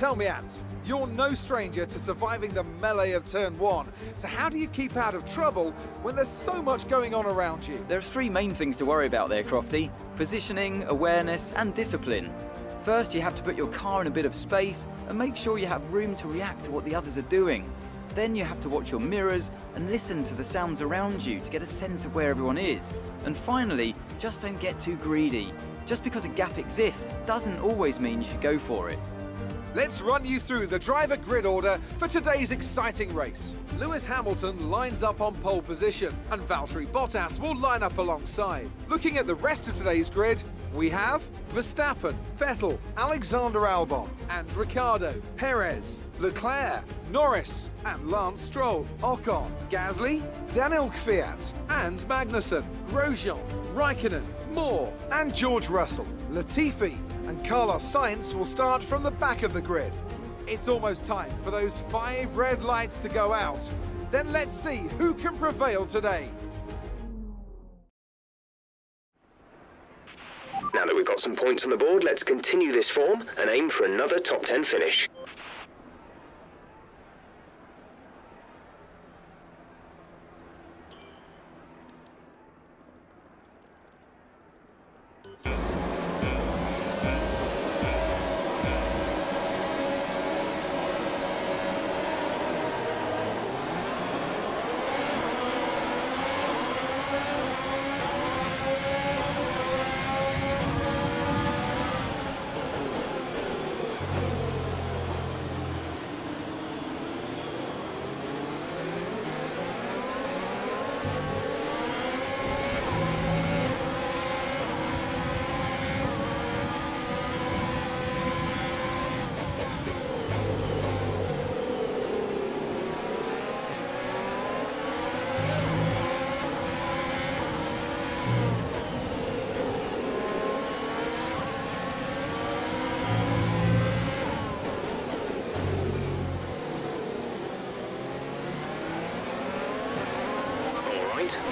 Tell me, Ant, you're no stranger to surviving the melee of turn one. So how do you keep out of trouble when there's so much going on around you? There are three main things to worry about there, Crofty. Positioning, awareness, and discipline. First, you have to put your car in a bit of space and make sure you have room to react to what the others are doing. Then you have to watch your mirrors and listen to the sounds around you to get a sense of where everyone is. And finally, just don't get too greedy. Just because a gap exists doesn't always mean you should go for it. Let's run you through the driver grid order for today's exciting race. Lewis Hamilton lines up on pole position, and Valtteri Bottas will line up alongside. Looking at the rest of today's grid, we have Verstappen, Vettel, Alexander Albon, and Ricciardo, Perez, Leclerc, Norris, and Lance Stroll, Ocon, Gasly, Daniil Kvyat, and Magnussen, Grosjean, Raikkonen, Moore, and George Russell. Latifi and Carlos Sainz will start from the back of the grid. It's almost time for those five red lights to go out. Then let's see who can prevail today. Now that we've got some points on the board, let's continue this form and aim for another top 10 finish.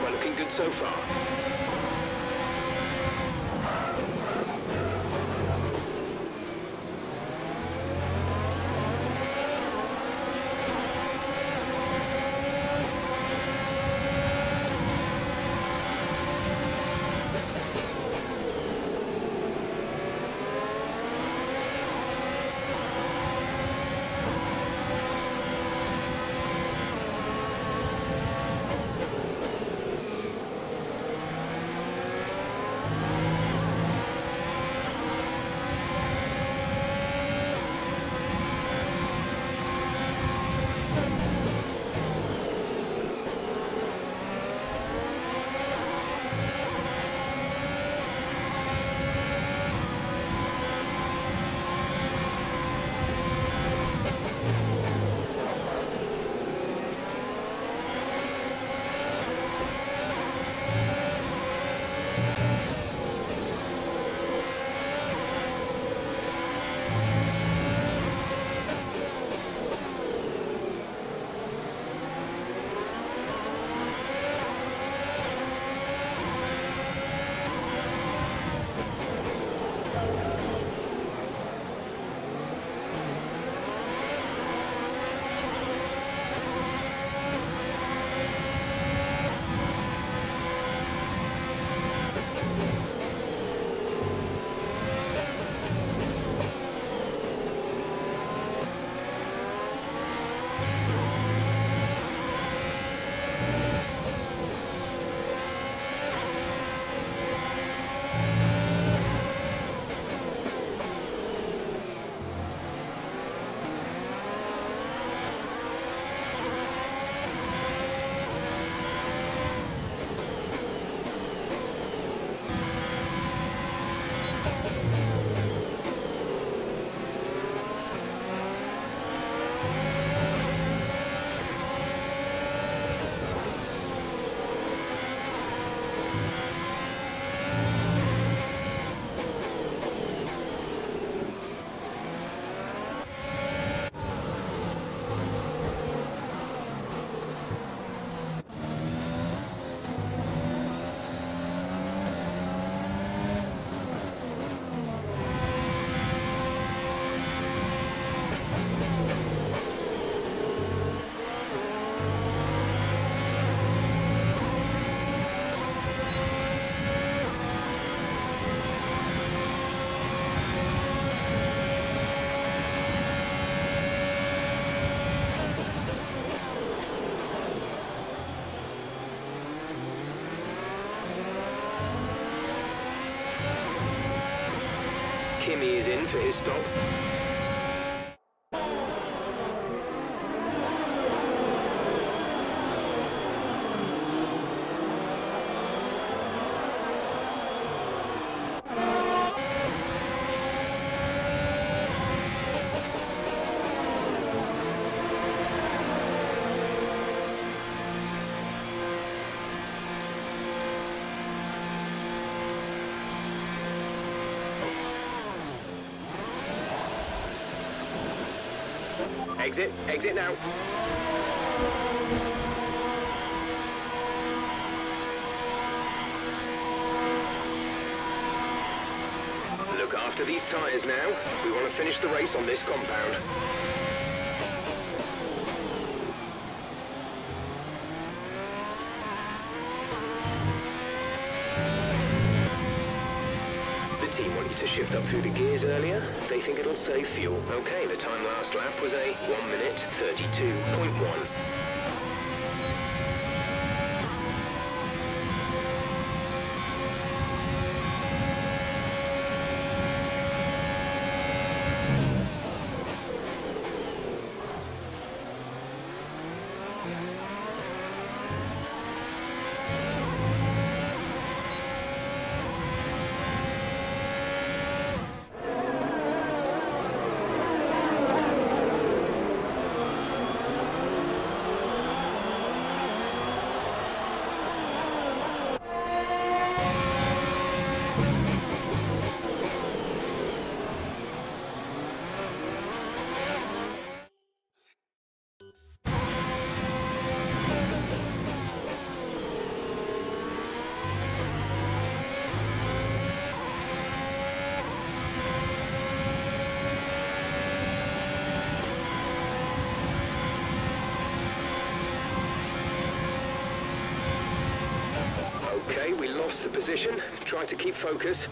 We're looking good so far. Kimi is in for his stop. Exit, exit now. Look after these tyres now. We want to finish the race on this compound. The team want you to shift up through the gears earlier. They think it'll save fuel. Okay, the time last lap was a 1 minute 32.1. lost the position. Try to keep focus.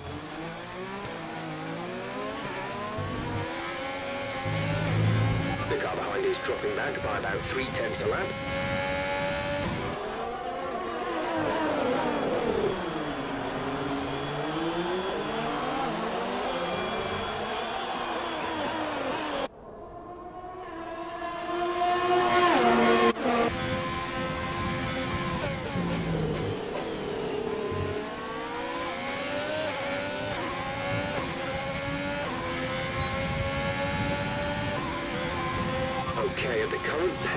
The car behind is dropping back by about three tenths a lap.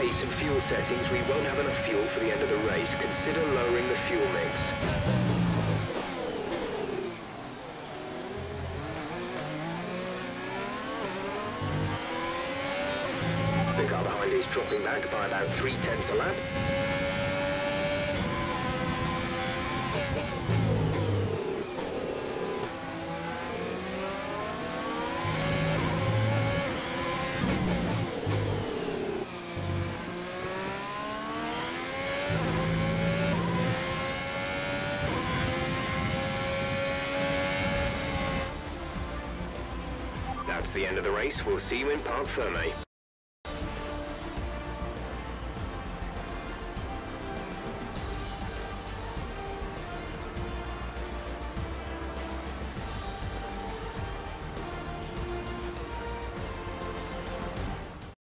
Pace and fuel settings, we won't have enough fuel for the end of the race. Consider lowering the fuel mix. The car behind is dropping back by about three tenths a lap. That's the end of the race. We'll see you in Parc Ferme.